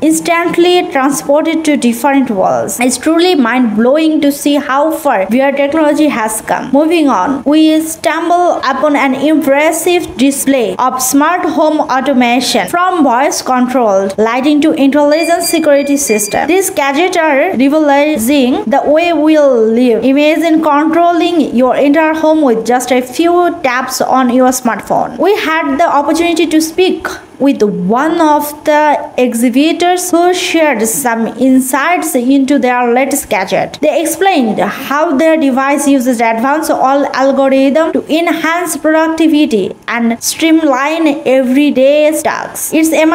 instantly transported to different worlds. It's truly mind blowing to see how far VR technology has come. Moving on, we stumble upon an impressive display of smart home automation from voice controlled lighting to intelligent security system. These gadgets are revolutionizing the way we live. Imagine controlling your entire home with just a few taps on your smartphone. We had the opportunity to speak with one of the exhibitors who shared some insights into their latest gadget. They explained how their device uses advanced all algorithm to enhance productivity and streamline everyday tasks. It's